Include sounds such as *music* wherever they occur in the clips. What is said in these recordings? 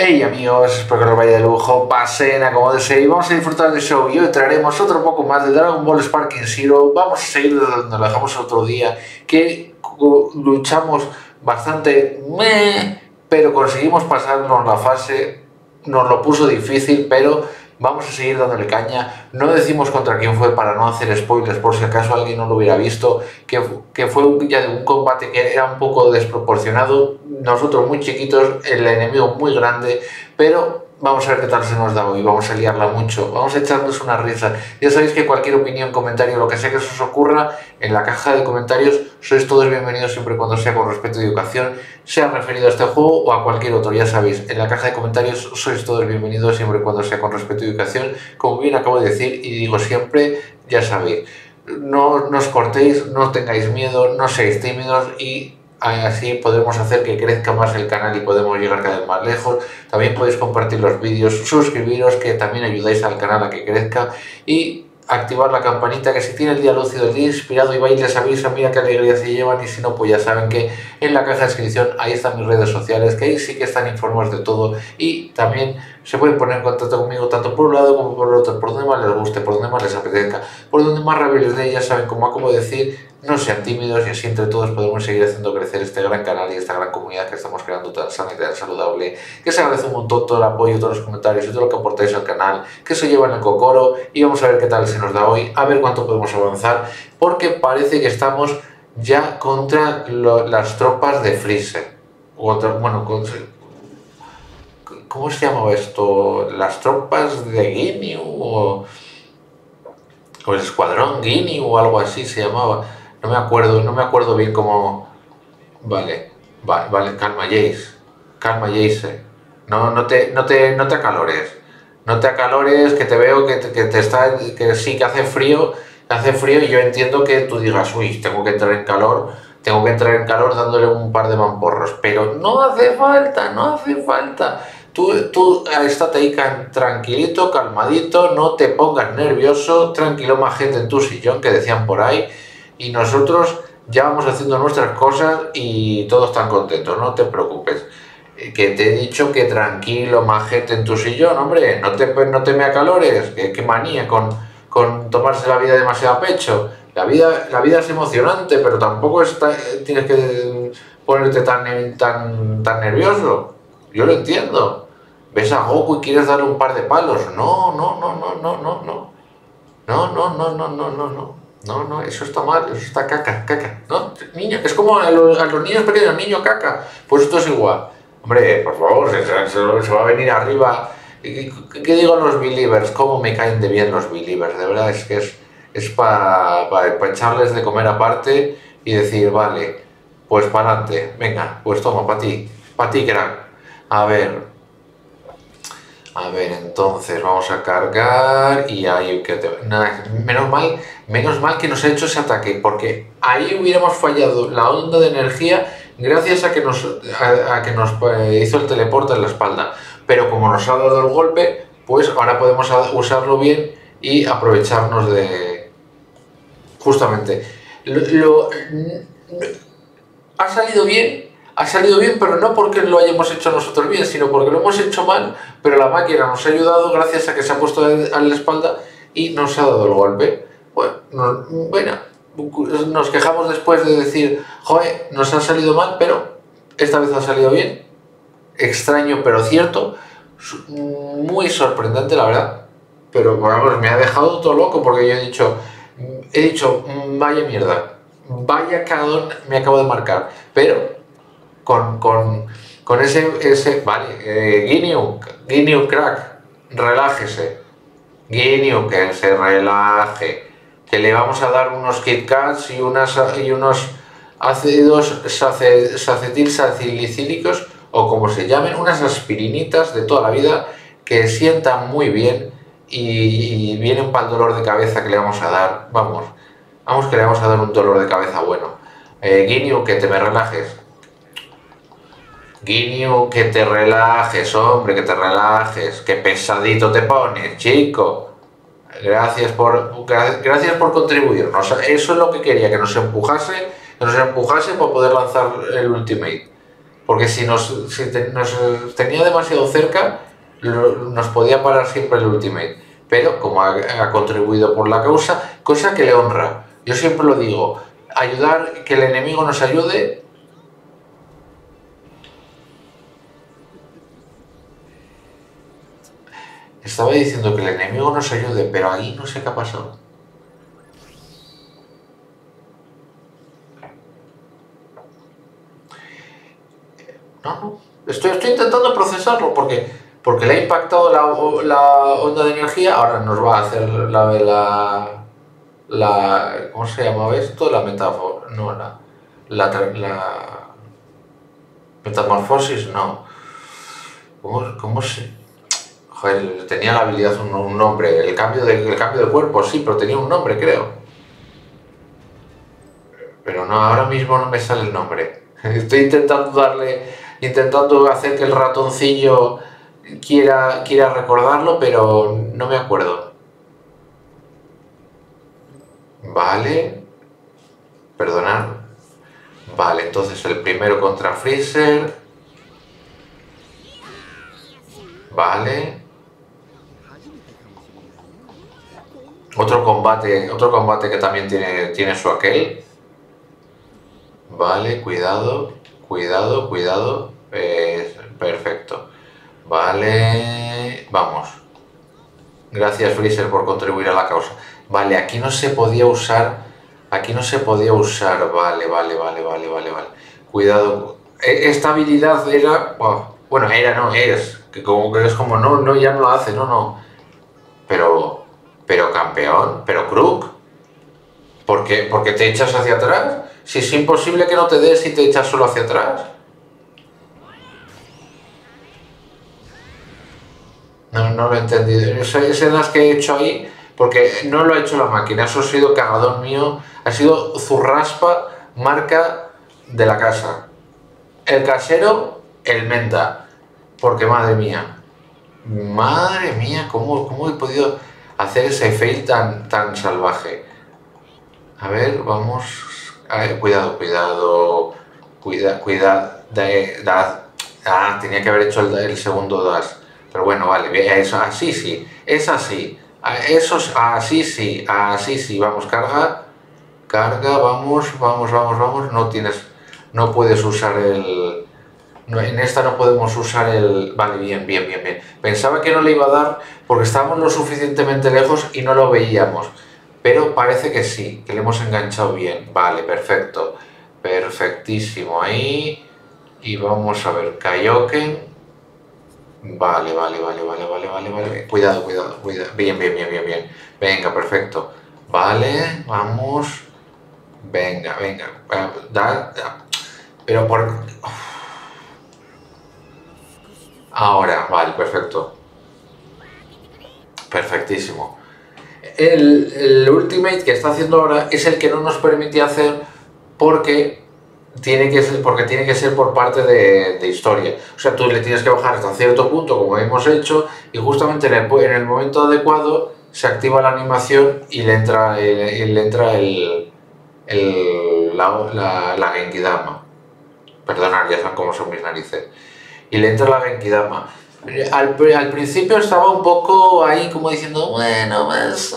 Hey amigos, espero que os vaya de lujo, pasen, acomódense y vamos a disfrutar del show. Y hoy traeremos otro poco más de Dragon Ball Sparking Zero. Vamos a seguir de donde lo dejamos otro día, que luchamos bastante, meh, pero conseguimos pasarnos la fase. Nos lo puso difícil, pero Vamos a seguir dándole caña. No decimos contra quién fue para no hacer spoilers, por si acaso alguien no lo hubiera visto, que, que fue ya de un combate que era un poco desproporcionado. Nosotros muy chiquitos, el enemigo muy grande, pero Vamos a ver qué tal se nos da hoy, vamos a liarla mucho, vamos a echarnos una risa. Ya sabéis que cualquier opinión, comentario, lo que sea que se os ocurra, en la caja de comentarios sois todos bienvenidos siempre cuando sea con respeto y educación, sea referido a este juego o a cualquier otro, ya sabéis, en la caja de comentarios sois todos bienvenidos siempre cuando sea con respeto y educación, como bien acabo de decir y digo siempre, ya sabéis, no os cortéis, no tengáis miedo, no seáis tímidos y Así podemos hacer que crezca más el canal y podemos llegar cada vez más lejos. También podéis compartir los vídeos, suscribiros que también ayudáis al canal a que crezca. Y activar la campanita que si tiene el día lúcido, el día inspirado y vais les avisa, mira qué alegría se llevan. Y si no pues ya saben que en la caja de descripción ahí están mis redes sociales que ahí sí que están informados de todo. Y también se pueden poner en contacto conmigo tanto por un lado como por el otro, por donde más les guste, por donde más les apetezca, por donde más rabia les dé, ya saben como acabo de decir, no sean tímidos y así entre todos podemos seguir haciendo crecer este gran canal y esta gran comunidad que estamos creando tan sana y tan saludable, que se agradece un montón todo el apoyo, todos los comentarios y todo lo que aportáis al canal, que se lleva en el cocoro y vamos a ver qué tal se nos da hoy, a ver cuánto podemos avanzar, porque parece que estamos ya contra las tropas de Freezer. bueno, ¿cómo se llamaba esto? ¿Las tropas de Ginyu o, o el escuadrón Ginyu o algo así se llamaba? No me acuerdo, no me acuerdo bien cómo... Vale, vale, vale, calma Jace, calma Jace. No, no te, no te, no te acalores. No te acalores, que te veo que que te está, que sí que hace frío, hace frío y yo entiendo que tú digas, uy, tengo que entrar en calor, tengo que entrar en calor dándole un par de mamporros, pero no hace falta, no hace falta. Tú, tú estate ahí tranquilito, calmadito, no te pongas nervioso, tranquilo gente en tu sillón que decían por ahí y nosotros ya vamos haciendo nuestras cosas y todos están contentos, no te preocupes. Eh, que te he dicho que tranquilo, majete en tu sillón, hombre, no te, no te me acalores, que, manía con, con tomarse la vida demasiado a pecho. La vida, la vida es emocionante, pero tampoco está, tienes que ponerte tan, tan, tan nervioso. Yo lo entiendo. Ves a Goku y quieres darle un par de palos. No, no, no, no, no, no, no. No, no, no, no, no, no, no. No, no, eso está mal, eso está caca, caca. ¿No? Niño, es como a los, niños pequeños, niño caca. Pues esto es igual. Hombre, por favor, se, va a venir arriba. ¿Qué, digo los believers? ¿Cómo me caen de bien los believers? De verdad, es que es, es para echarles de comer aparte y decir, vale, pues para adelante, venga, pues toma, para ti, para ti, crack. A ver, a ver, entonces vamos a cargar y ahí que menos mal, menos mal que nos ha hecho ese ataque, porque ahí hubiéramos fallado la onda de energía gracias a que nos, a, que nos eh, hizo el teleporte en la espalda. Pero como nos ha dado el golpe, pues ahora podemos usarlo bien y aprovecharnos de... Justamente. lo, ha salido bien ha salido bien, pero no porque lo hayamos hecho nosotros bien, sino porque lo hemos hecho mal, pero la máquina nos ha ayudado gracias a que se ha puesto a la espalda y nos ha dado el golpe. Bueno, nos quejamos después de decir, joder, nos ha salido mal, pero esta vez ha salido bien. Extraño, pero cierto. Muy sorprendente, la verdad. Pero bueno, me ha dejado todo loco porque yo he dicho, he dicho, vaya mierda, vaya cagón me acabo de marcar. Pero con, con, con ese, ese, vale, eh, crack, relájese, Ginyu que se relaje, que le vamos a dar unos Kit Kats y, unas, y unos ácidos sacetil salicílicos o como se llamen, unas aspirinitas de toda la vida que sientan muy bien y, vienen para el dolor de cabeza que le vamos a dar, vamos, vamos que le vamos a dar un dolor de cabeza bueno. Eh, que te me relajes. Guineo, que te relajes, hombre, que te relajes. Qué pesadito te pones, chico. Gracias por, gracias por contribuirnos. Eso es lo que quería, que nos empujase, que nos empujase para poder lanzar el ultimate. Porque si nos, si nos tenía demasiado cerca, nos podía parar siempre el ultimate. Pero como ha contribuido por la causa, cosa que le honra. Yo siempre lo digo, ayudar, que el enemigo nos ayude Estaba diciendo que el enemigo nos ayude, pero ahí no sé qué ha pasado. No, no. Estoy, estoy intentando procesarlo porque, porque le ha impactado la, onda de energía. Ahora nos va a hacer la la, la ¿cómo se llamaba esto? La metáfora. No, la, la, la metamorfosis, no. ¿Cómo, cómo se.? Joder, tenía la habilidad un, nombre. El cambio, de, cambio de cuerpo, sí, pero tenía un nombre, creo. Pero no, ahora mismo no me sale el nombre. *laughs* Estoy intentando darle, intentando hacer que el ratoncillo quiera, quiera recordarlo, pero no me acuerdo. Vale. Perdonad. Vale, entonces el primero contra Freezer. Vale. Otro combate, otro combate que también tiene, tiene su aquel. Vale, cuidado, cuidado, cuidado. perfecto. Vale, vamos. Gracias Freezer por contribuir a la causa. Vale, aquí no se podía usar, aquí no se podía usar. Vale, vale, vale, vale, vale, vale. Cuidado. E, esta habilidad era, bueno, era no es, que como que es como no, no ya no la hace, no, no. Pero pero campeón, pero Crook. ¿Por qué? ¿Porque te echas hacia atrás? Si es imposible que no te des y te echas solo hacia atrás. No, no lo he entendido. Escenas que he hecho ahí, porque no lo ha hecho la máquina, eso ha sido cagadón mío, ha sido zurraspa, marca de la casa. El casero, el menta. Porque madre mía, madre mía, ¿cómo, cómo he podido hacer ese fail tan, tan salvaje. A ver, vamos... A ver, cuidado, cuidado, cuida, cuida, da, ah, tenía que haber hecho el, segundo das. Pero bueno, vale, eso, así sí, es así. Eso, así sí, así sí, vamos, carga, carga, vamos, vamos, vamos, vamos, no tienes, no puedes usar el, en esta no podemos usar el... Vale, bien, bien, bien, bien. Pensaba que no le iba a dar porque estábamos lo suficientemente lejos y no lo veíamos. Pero parece que sí, que le hemos enganchado bien. Vale, perfecto. Perfectísimo ahí. Y vamos a ver, Kaioken. Vale, vale, vale, vale, vale, vale, vale. Cuidado, cuidado, cuidado. Bien, bien, bien, bien, bien. Venga, perfecto. Vale, vamos. Venga, venga. Da, da. Pero por... Ahora, vale, perfecto. Perfectísimo. El, Ultimate que está haciendo ahora es el que no nos permite hacer porque tiene que ser, porque tiene que ser por parte de, historia. O sea, tú le tienes que bajar hasta cierto punto, como hemos hecho, y justamente en el, en el momento adecuado se activa la animación y le entra el, le entra el, la, la, la Genkidama. Perdonad, ya saben cómo son mis narices y le entra la Genkidama. Al, al principio estaba un poco ahí como diciendo, bueno, pues,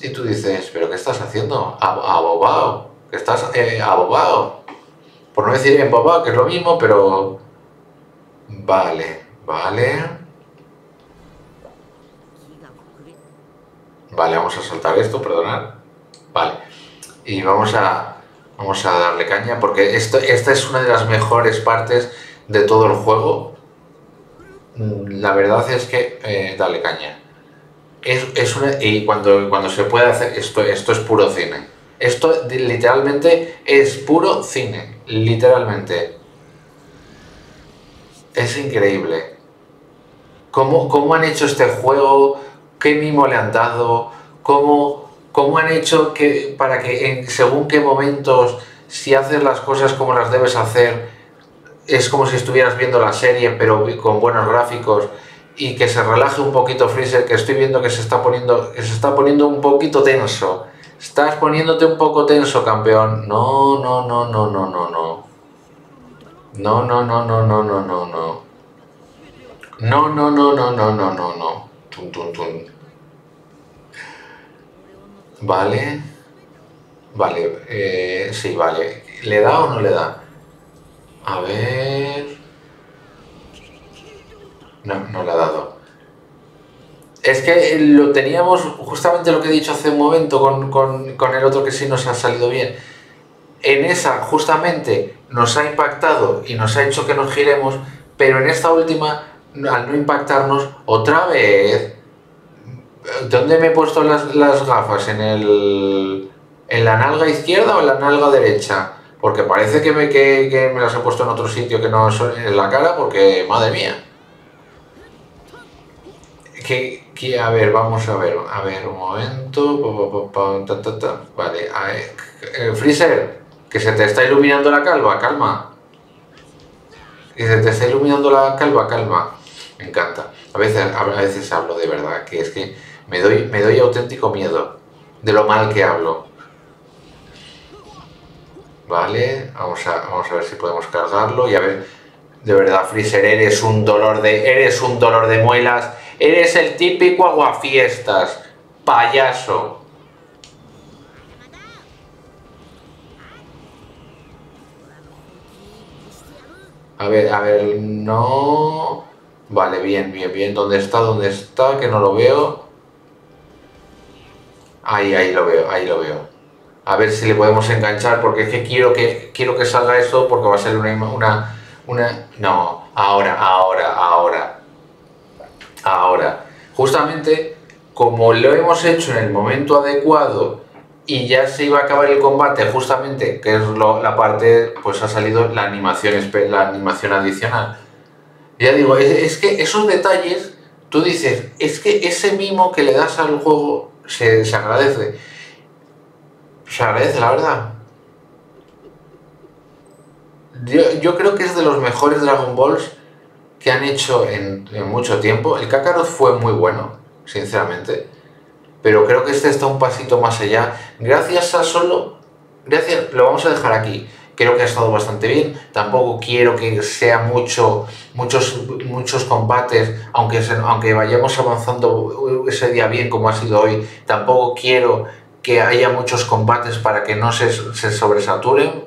Y tú dices, ¿pero qué estás haciendo? Abobado. ¿Qué estás eh, abobado? Por no decir embobado, que es lo mismo, pero... Vale, vale. Vale, vamos a soltar esto, perdonad. Vale. Y vamos a Vamos a darle caña porque esto, esta es una de las mejores partes de todo el juego. La verdad es que eh, dale caña. Es, una, y cuando, cuando se puede hacer esto, esto es puro cine. Esto literalmente es puro cine. Literalmente. Es increíble. ¿Cómo, cómo han hecho este juego? ¿Qué mimo le han dado? ¿Cómo, cómo han hecho que para que en según qué momentos, si haces las cosas como las debes hacer, es como si estuvieras viendo la serie pero con buenos gráficos y que se relaje un poquito Freezer, que estoy viendo que se está poniendo, que se está poniendo un poquito tenso. Estás poniéndote un poco tenso, campeón. No, no, no, no, no, no, no. No, no, no, no, no, no, no, no. No, no, no, no, no, no, no, no. Tun, tun, tun. Vale. Vale, eh, sí, vale. ¿Le da o no le da? A ver... No, no le ha dado. Es que lo teníamos, justamente lo que he dicho hace un momento con, con, con el otro que sí nos ha salido bien. En esa, justamente, nos ha impactado y nos ha hecho que nos giremos, pero en esta última, al no impactarnos, otra vez... ¿Dónde me he puesto las, las gafas? ¿En, el, ¿En la nalga izquierda o en la nalga derecha? Porque parece que me, que, me las he puesto en otro sitio que no en la cara, porque, madre mía. Que, que, a ver, vamos a ver, a ver, un momento. Vale, a ver, eh, Freezer, que se te está iluminando la calva, calma. Que se te está iluminando la calva, calma. Me encanta. A veces, a veces hablo de verdad, que es que me doy, me doy auténtico miedo de lo mal que hablo. Vale, vamos a, vamos a ver si podemos cargarlo y a ver, de verdad, Freezer, eres un dolor de, eres un dolor de muelas, eres el típico aguafiestas, payaso. A ver, a ver, no... Vale, bien, bien, bien. ¿Dónde está? ¿Dónde está? Que no lo veo. Ahí, ahí lo veo, ahí lo veo. A ver si le podemos enganchar, porque es que quiero que, quiero que salga eso, porque va a ser una, una, una... No, ahora, ahora, ahora. Ahora. Justamente, como lo hemos hecho en el momento adecuado y ya se iba a acabar el combate, justamente, que es lo, la parte, pues ha salido la animación, la animación adicional. Ya digo, es, que esos detalles, tú dices, es que ese mimo que le das al juego se, agradece. Se agradece, la verdad. Yo, creo que es de los mejores Dragon Balls que han hecho en, en, mucho tiempo. El Kakarot fue muy bueno, sinceramente. Pero creo que este está un pasito más allá. Gracias a solo... Gracias, lo vamos a dejar aquí. Creo que ha estado bastante bien. Tampoco quiero que sea mucho, muchos, muchos combates, aunque, se, aunque vayamos avanzando ese día bien como ha sido hoy. Tampoco quiero que haya muchos combates para que no se, se sobresaturen,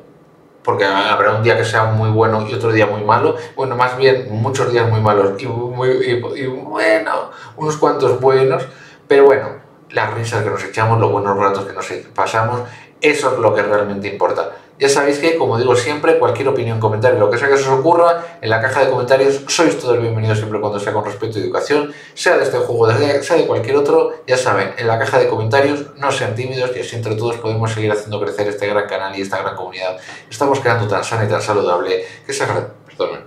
porque habrá un día que sea muy bueno y otro día muy malo. Bueno, más bien muchos días muy malos y, muy, y, y bueno, unos cuantos buenos, pero bueno, las risas que nos echamos, los buenos ratos que nos pasamos, eso es lo que realmente importa. Ya sabéis que, como digo siempre, cualquier opinión, comentario, lo que sea que se os ocurra, en la caja de comentarios sois todos bienvenidos siempre cuando sea con respeto y educación, sea de este juego, sea de cualquier otro, ya saben, en la caja de comentarios no sean tímidos y así entre todos podemos seguir haciendo crecer este gran canal y esta gran comunidad. Estamos creando tan sana y tan saludable que se perdón,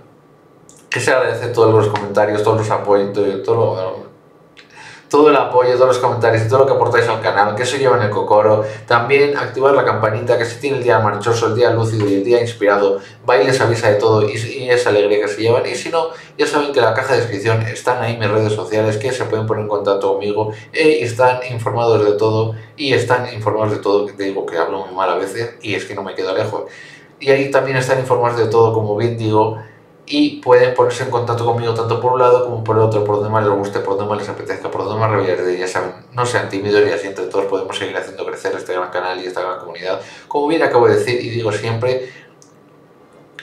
que se agradece todos los comentarios, todos los apoyos, todo lo todo el apoyo, todos los comentarios y todo lo que aportáis al canal, que se lleva el cocoro. También activar la campanita, que si tiene el día marchoso, el día lúcido y el día inspirado, va y les avisa de todo y, y esa alegría que se llevan. Y si no, ya saben que en la caja de descripción están ahí mis redes sociales, que se pueden poner en contacto conmigo e están informados de todo y están informados de todo, te digo que hablo muy mal a veces y es que no me quedo lejos. Y ahí también están informados de todo, como bien digo, y pueden ponerse en contacto conmigo tanto por un lado como por el otro, por donde más les guste, por donde más les apetezca, por donde más revierde, ya saben, no sean tímidos y así entre todos podemos seguir haciendo crecer este gran canal y esta gran comunidad, como bien acabo de decir y digo siempre,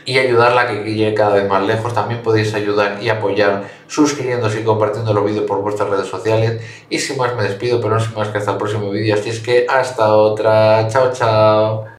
y ayudarla a que llegue cada vez más lejos, también podéis ayudar y apoyar suscribiéndose y compartiendo los vídeos por vuestras redes sociales, y sin más me despido, pero no sin más que hasta el próximo vídeo, así es que hasta otra, chao chao.